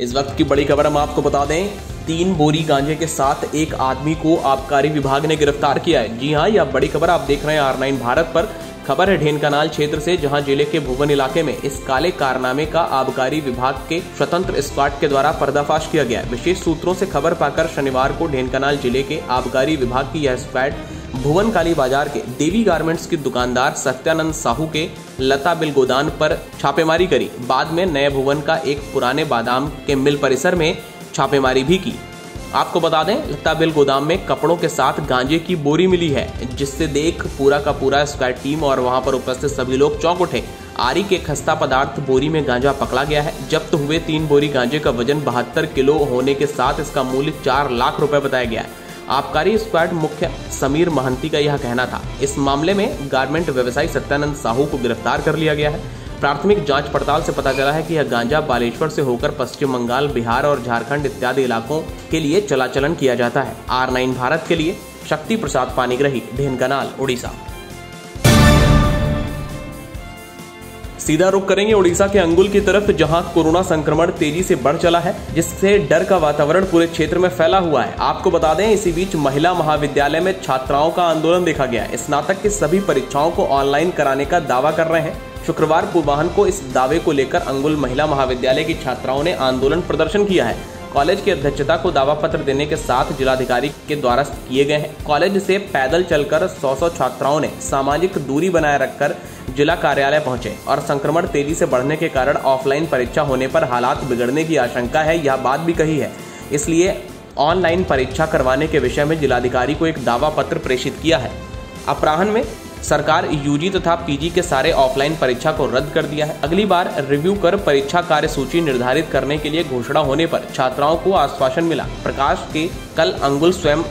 इस वक्त की बड़ी खबर हम आपको बता दें, तीन बोरी गांजे के साथ एक आदमी को आबकारी विभाग ने गिरफ़्तार किया है। जी हाँ यह बड़ी खबर आप देख रहे हैं आर नाइन भारत पर। खबर है ढेनकानाल क्षेत्र से, जहाँ ज़िले के भुवन इलाके में इस काले कारनामे का आबकारी विभाग के स्वतंत्र स्क्वाड के द्वारा पर्दाफाश किया गया विशेष सूत्रों से खबर पाकर शनिवार को ढेनकानाल ज़िले के आबकारी विभाग की यह स्क्वाड भुवन काली बाज़ार के देवी गारमेंट्स के दुकानदार सत्यानंद साहू के लता बिल गोदान पर छापेमारी करी। बाद में नए भुवन का एक पुराने बादाम के मिल परिसर में छापेमारी भी की। आपको बता दें, लता बिल गोदाम में कपड़ों के साथ गांजे की बोरी मिली है, जिससे देख पूरा का पूरा स्क्वाड टीम और वहाँ पर उपस्थित सभी लोग चौंक उठे। आरी के खस्ता पदार्थ बोरी में गांजा पकड़ा गया है। जब्त हुए तीन बोरी गांजे का वज़न बहत्तर किलो होने के साथ इसका मूल्य चार लाख रुपए बताया गया है। आबकारी स्क्वाड मुख्य समीर महंती का यह कहना था। इस मामले में गारमेंट व्यवसायी सत्यानंद साहू को गिरफ़्तार कर लिया गया है। प्राथमिक जाँच पड़ताल से पता चला है कि यह गांजा बालेश्वर से होकर पश्चिम बंगाल, बिहार और झारखंड इत्यादि इलाकों के लिए चलाचलन किया जाता है। आर नाइन भारत के लिए शक्ति प्रसाद पानीग्रही ढेनकनाल उड़ीसा। सीधा रुख करेंगे उड़ीसा के अंगुल की तरफ़, जहाँ कोरोना संक्रमण तेज़ी से बढ़ चला है, जिससे डर का वातावरण पूरे क्षेत्र में फैला हुआ है। आपको बता दें, इसी बीच महिला महाविद्यालय में छात्राओं का आंदोलन देखा गया स्नातक की सभी परीक्षाओं को ऑनलाइन कराने का दावा कर रहे हैं। शुक्रवार पूर्वाहन को इस दावे को लेकर अंगुल महिला महाविद्यालय की छात्राओं ने आंदोलन प्रदर्शन किया है। कॉलेज की अध्यक्षता को दावा पत्र देने के साथ जिलाधिकारी के द्वारा किए गए हैं। कॉलेज से पैदल चलकर 100-100 छात्राओं ने सामाजिक दूरी बनाए रखकर जिला कार्यालय पहुँचे और संक्रमण तेज़ी से बढ़ने के कारण ऑफलाइन परीक्षा होने पर हालात बिगड़ने की आशंका है, यह बात भी कही है। इसलिए ऑनलाइन परीक्षा करवाने के विषय में जिलाधिकारी को एक दावा पत्र प्रेषित किया है। अपराहन में सरकार यूजी तथा पीजी के सारे ऑफलाइन परीक्षा को रद्द कर दिया है। अगली बार रिव्यू कर परीक्षा कार्य सूची निर्धारित करने के लिए घोषणा होने पर छात्राओं को आश्वासन मिला। प्रकाश के कल अंगुल स्वयं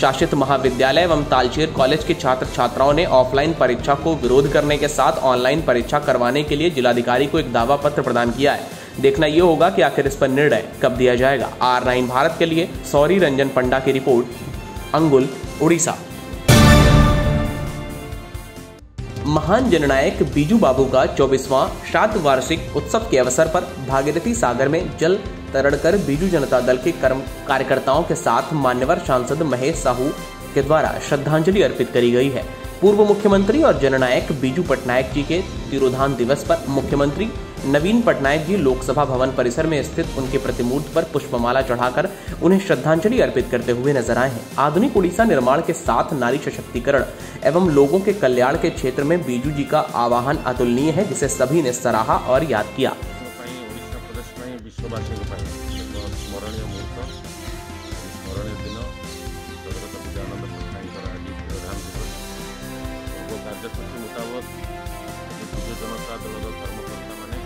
शासित महाविद्यालय एवं तालचेर कॉलेज के छात्र छात्राओं ने ऑफलाइन परीक्षा को विरोध करने के साथ ऑनलाइन परीक्षा करवाने के लिए जिलाधिकारी को एक दावा पत्र प्रदान किया है। देखना ये होगा कि आखिर इस पर निर्णय कब दिया जाएगा। आर नाइन भारत के लिए, सौरी रंजन पंडा की रिपोर्ट, अंगुल, उड़ीसा। महान जननायक बीजू बाबू का चौबीसवां श्राद्ध वार्षिक उत्सव के अवसर पर भागीरथी सागर में जल तरण कर बीजू जनता दल के कर्म कार्यकर्ताओं के साथ मान्यवर सांसद महेश साहू के द्वारा श्रद्धांजलि अर्पित करी गई है। पूर्व मुख्यमंत्री और जननायक बीजू पटनायक जी के तिरोधान दिवस पर मुख्यमंत्री नवीन पटनायक जी लोकसभा भवन परिसर में स्थित उनके प्रतिमूर्ति पर पुष्पमाला चढ़ाकर उन्हें श्रद्धांजलि अर्पित करते हुए नज़र आए हैं। आधुनिक उड़ीसा निर्माण के साथ नारी सशक्तिकरण एवं लोगों के कल्याण के क्षेत्र में बीजू जी का आवाहन अतुलनीय है, जिसे सभी ने सराहा और याद किया। କାର୍ଯ୍ୟସୂଚୀ ମୁତାବକ ବିଜୁ ଜନତା ଦଳର କର୍ମକର୍ତ୍ତା ମାନେ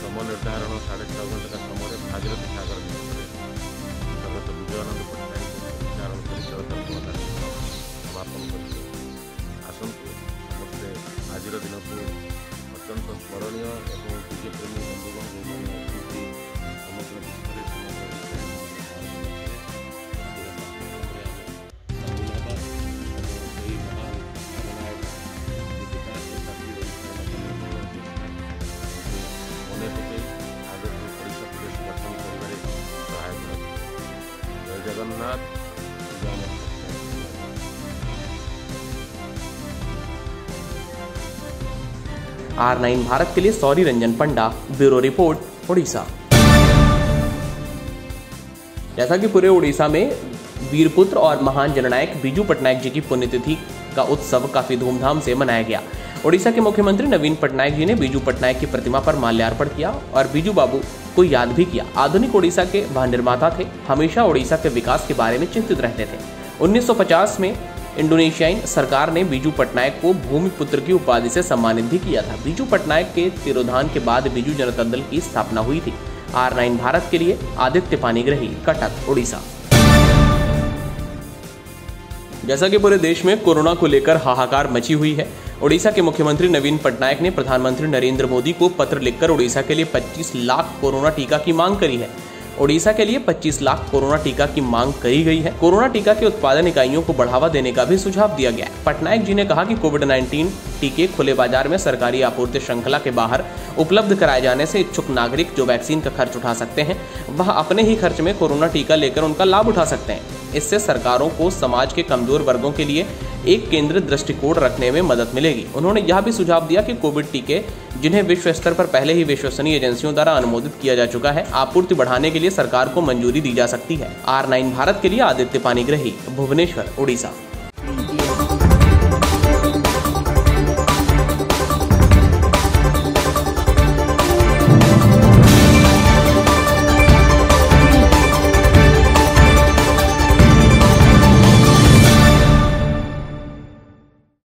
ସମୟ ନିର୍ଦ୍ଧାରଣ ସାଢ଼େ ଛଅ ଘଣ୍ଟା ସମୟରେ ଭାଗୀରଥୀ ସାଗର ନିକଟରେ ସ୍ୱର୍ଗତ ବିଜୟାନନ୍ଦ ପଟ୍ଟନାୟକଙ୍କୁ ଉଚ୍ଚାରଣ କରି ଜଳତତ୍ପରତା ସମାପନ କରିଥିଲେ ଆସନ୍ତୁ ସମସ୍ତେ ଆଜିର ଦିନକୁ ଅତ୍ୟନ୍ତ ସ୍ମରଣୀୟ ଏବଂ ବିଜେପ୍ରେମୀ ବନ୍ଧୁଗଣ ଯେଉଁମାନେ ଅଛନ୍ତି ସମଗ୍ର ବିଶ୍ୱରେ ସମଗ୍ର जगन्नाथ आर नाइन भारत के लिए सौरी रंजन पंडा, ब्यूरो रिपोर्ट उड़ीसा जैसा कि पूरे उड़ीसा में वीरपुत्र और महान जननायक बीजू पटनायक जी की पुण्यतिथि का उत्सव काफ़ी धूमधाम से मनाया गया। उड़ीसा के मुख्यमंत्री नवीन पटनायक जी ने बीजू पटनायक की प्रतिमा पर माल्यार्पण किया और बीजू बाबू को याद भी किया। आधुनिक उड़ीसा के वह निर्माता थे, हमेशा उड़ीसा के विकास के बारे में चिंतित रहते थे। 1950 में इंडोनेशियाई सरकार ने बीजू पटनायक को भूमि पुत्र की उपाधि से सम्मानित भी किया था। बीजू पटनायक के तिरोधान के बाद बीजू जनता दल की स्थापना हुई थी। आर भारत के लिए आदित्य पानीग्रही, कटक उड़ीसा जैसा कि पूरे देश में कोरोना को लेकर हाहाकार मची हुई है उड़ीसा के मुख्यमंत्री नवीन पटनायक ने प्रधानमंत्री नरेंद्र मोदी को पत्र लिखकर उड़ीसा के लिए 25 लाख कोरोना टीका की मांग करी है। ओडिशा के लिए 25 लाख कोरोना टीका की मांग करी गई है। कोरोना टीका के उत्पादन इकाइयों को बढ़ावा देने का भी सुझाव दिया गया है। पटनायक जी ने कहा कि कोविड 19 टीके खुले बाज़ार में सरकारी आपूर्ति श्रृंखला के बाहर उपलब्ध कराए जाने से इच्छुक नागरिक जो वैक्सीन का खर्च उठा सकते हैं, वह अपने ही खर्च में कोरोना टीका लेकर उनका लाभ उठा सकते हैं। इससे सरकारों को समाज के कमज़ोर वर्गों के लिए एक केंद्रित दृष्टिकोण रखने में मदद मिलेगी। उन्होंने यह भी सुझाव दिया कि कोविड टीके, जिन्हें विश्व स्तर पर पहले ही विश्वसनीय एजेंसियों द्वारा अनुमोदित किया जा चुका है, आपूर्ति बढ़ाने के लिए सरकार को मंजूरी दी जा सकती है। आर नाइन भारत के लिए आदित्य पानीग्रही, भुवनेश्वर, उड़ीसा।